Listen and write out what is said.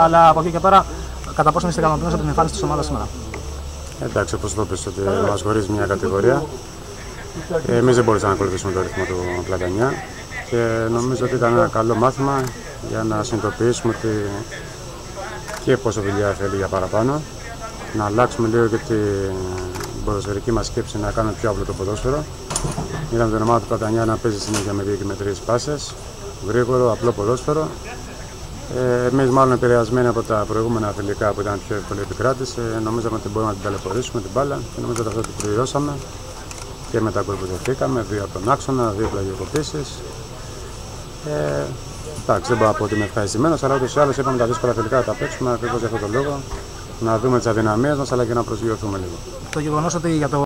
αλλά από εκεί και πέρα, κατά πόσο είστε ικανοποιημένοι από την εμφάνιση της ομάδας σήμερα; Εντάξει, όπως το είπες, ότι μας χωρίζει μια κατηγορία. Εμείς δεν μπορούσαμε να ακολουθήσουμε το ρυθμό του Πλατανιά και νομίζω ότι ήταν ένα καλό μάθημα για να συνειδητοποιήσουμε ότι και πόσο δουλειά θέλει για παραπάνω. Να αλλάξουμε λίγο και την ποδοσφαιρική μας σκέψη να κάνουμε πιο απλό το ποδόσφαιρο. Είδαμε την ομάδα του Πλατανιά να παίζει συνέχεια με δύο και με τρεις πάσες. Γρήγορο, απλό ποδόσφαιρο. Ε, Εμείς, μάλλον επηρεασμένοι από τα προηγούμενα φιλικά που ήταν πιο εύκολη επικράτηση, νομίζαμε ότι μπορούμε να την ταλαιπωρήσουμε την μπάλα και νομίζω ότι αυτό το πληρώσαμε και μετά που δεχτήκαμε, δύο από τον άξονα, δύο πλαγιοκοπήσεις. Ε, εντάξει, δεν μπορώ να πω ότι είμαι ευχαριστημένος, αλλά ούτως ή άλλως είπαμε τα δύσκολα φιλικά να τα παίξουμε ακριβώς για αυτόν τον λόγο. Να δούμε τις αδυναμίες μας αλλά και να προσγειωθούμε λίγο. Το γεγονός ότι για το